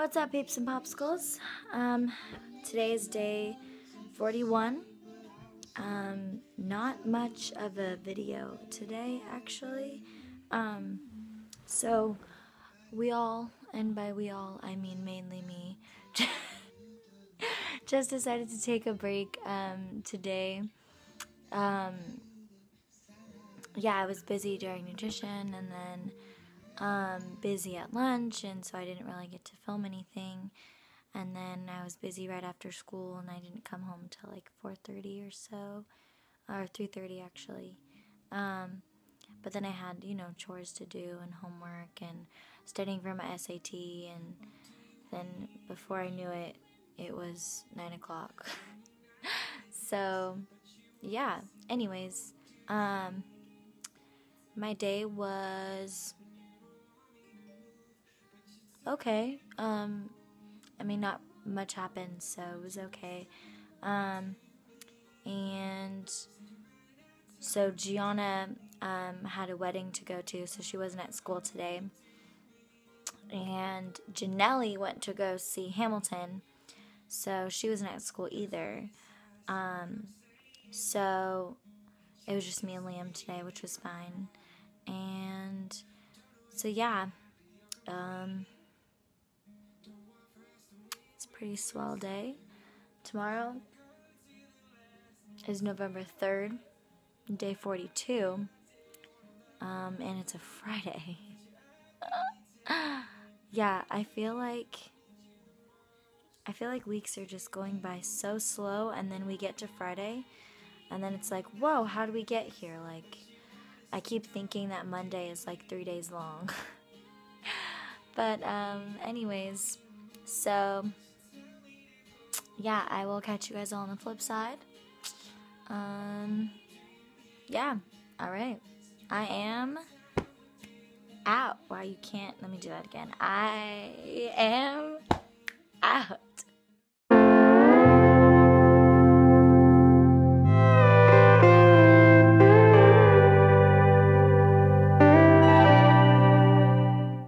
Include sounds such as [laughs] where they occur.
What's up, peeps and popsicles? Um, today is day 41. Um, not much of a video today, actually. Um, so, we all, and by we all, I mean mainly me, [laughs] just decided to take a break um, today. Um, yeah, I was busy during nutrition and then um, busy at lunch, and so I didn't really get to film anything. And then I was busy right after school, and I didn't come home till like 4:30 or so, or 3:30 actually. Um, but then I had you know chores to do and homework and studying for my SAT, and then before I knew it, it was nine o'clock. [laughs] so, yeah. Anyways, um, my day was okay. Um, I mean, not much happened, so it was okay. Um, and so Gianna um, had a wedding to go to, so she wasn't at school today. And Janelli went to go see Hamilton, so she wasn't at school either. Um, so it was just me and Liam today, which was fine. And so, yeah. Um, pretty swell day. Tomorrow is November 3rd, day 42, um, and it's a Friday. [laughs] yeah, I feel like. I feel like weeks are just going by so slow, and then we get to Friday, and then it's like, whoa, how do we get here? Like, I keep thinking that Monday is like three days long. [laughs] but, um, anyways, so yeah, I will catch you guys all on the flip side. Um, yeah, all right. I am out. Wow, you can't. Let me do that again. I am out.